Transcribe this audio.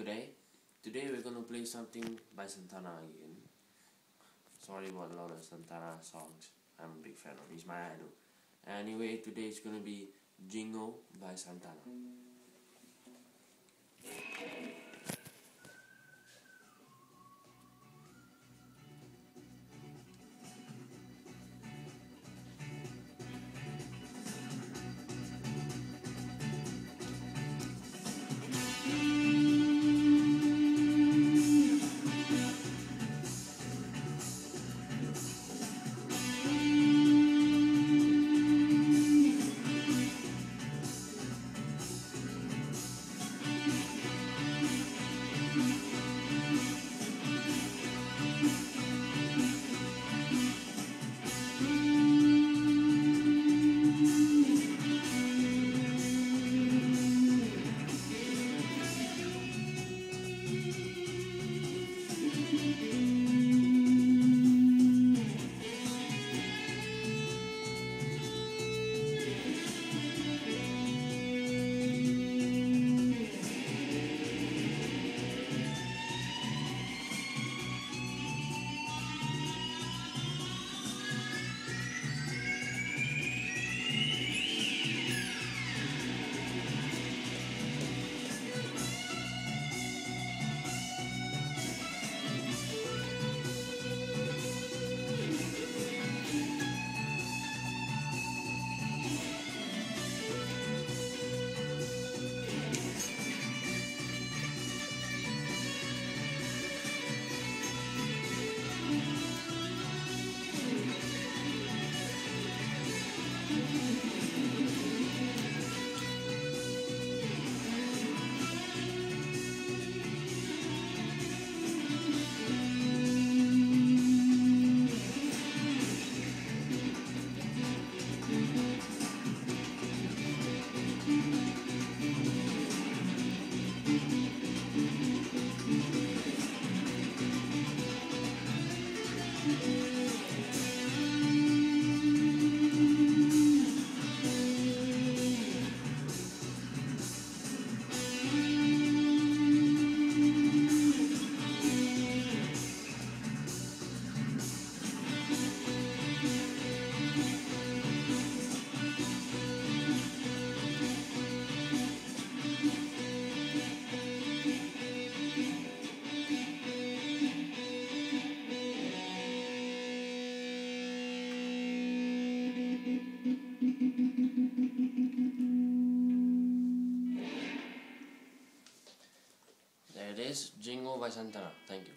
Good day. Today we're gonna play something by Santana again. Sorry about a lot of Santana songs. I'm a big fan of. He's my idol. Anyway, today it's gonna be Jingo by Santana. It is, Jingo by Santana. Thank you.